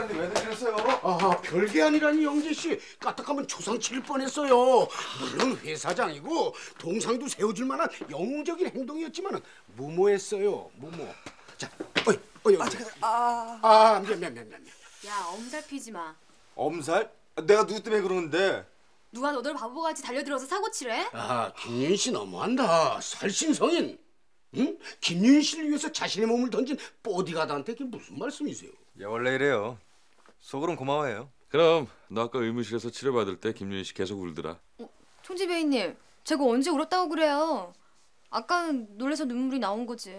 가는데 왜 늦으셨어요? 아 별게 아니라니 영재 씨 까딱하면 초상 치를 뻔했어요. 물론 회사장이고 동상도 세워줄 만한 영웅적인 행동이었지만은 무모했어요. 무모. 자, 어이, 어이, 어이. 아, 아, 미안, 미안, 미안, 미안. 야 엄살 피지 마. 엄살? 아, 내가 누구 때문에 그러는데? 누가 너들 바보같이 달려들어서 사고 치래? 아, 김윤 씨 너무한다. 살신성인. 응? 김윤 씨를 위해서 자신의 몸을 던진 보디가드한테 그게 무슨 말씀이세요? 얘 원래 이래요. 속으론 고마워해요. 그럼 너 아까 의무실에서 치료받을 때 김윤희 씨 계속 울더라. 총지배이님, 제가 언제 울었다고 그래요? 아까는 놀라서 눈물이 나온 거지.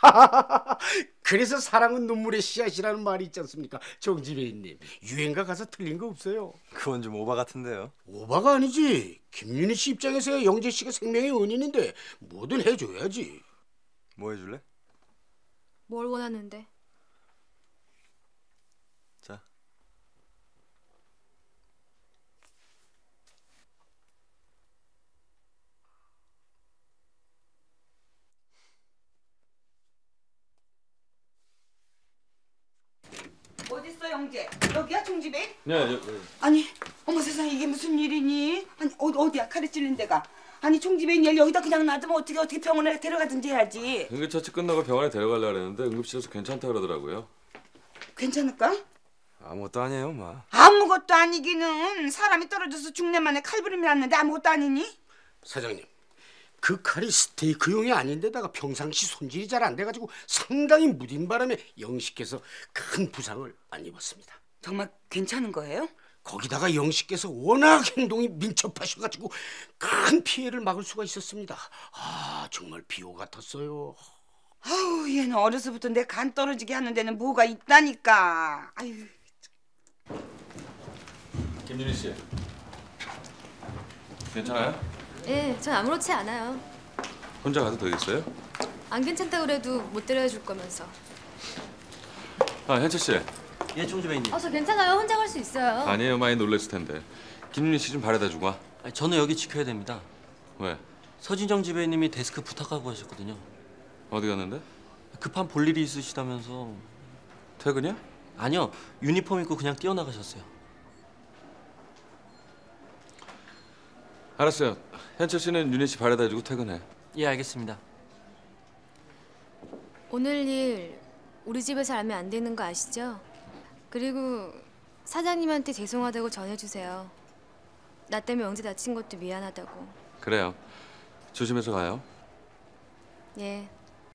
그래서 사랑은 눈물의 씨앗이라는 말이 있지 않습니까? 정지배인님. 유행가 가사 틀린 거 없어요. 그건 좀 오바 같은데요. 오바가 아니지. 김윤희 씨 입장에서야 영재 씨가 생명의 은인인데 뭐든 해줘야지. 뭐 해줄래? 뭘 원하는데? 자. 어딨어 영재? 총집에? 네, 저, 아니, 어머 세상에 이게 무슨 일이니? 아니 어, 어디야 칼에 찔린 데가? 아니 총집에 얘 여기다 그냥 놔두면 어떻게 어떻게 병원에 데려가든지 해야지. 응급처치 끝나고 병원에 데려가려고 그랬는데 응급실에서 괜찮다 그러더라고요. 괜찮을까? 아무것도 아니에요, 마. 아무것도 아니기는 사람이 떨어져서 죽네 만에 칼부림이 났는데 아무것도 아니니? 사장님. 그 칼이 스테이크용이 아닌데다가 평상시 손질이 잘 안 돼가지고 상당히 무딘 바람에 영식께서 큰 부상을 안 입었습니다. 정말 괜찮은 거예요? 거기다가 영식께서 워낙 행동이 민첩하셔가지고 큰 피해를 막을 수가 있었습니다. 아 정말 비호 같았어요. 아우 얘는 어려서부터 내 간 떨어지게 하는 데는 뭐가 있다니까. 아유. 김윤희 씨. 괜찮아요? 예, 전 아무렇지 않아요. 혼자 가도 되겠어요? 안 괜찮다 그래도 못 데려줄 거면서. 아, 현철 씨. 예, 총지배님. 어, 저 괜찮아요. 혼자 갈 수 있어요. 아니에요, 많이 놀랬을 텐데. 김윤희 씨 좀 바래다 주고 와. 아니, 저는 여기 지켜야 됩니다. 왜? 서진정 지배님이 데스크 부탁하고 하셨거든요. 어디 갔는데? 급한 볼 일이 있으시다면서. 퇴근이야? 아니요, 유니폼 입고 그냥 뛰어나가셨어요. 알았어요. 현철 씨는 윤희 씨 바래다 주고 퇴근해. 예, 알겠습니다. 오늘 일 우리 집에서 알면 안 되는 거 아시죠? 그리고 사장님한테 죄송하다고 전해주세요. 나 때문에 영재 다친 것도 미안하다고. 그래요. 조심해서 가요. 예.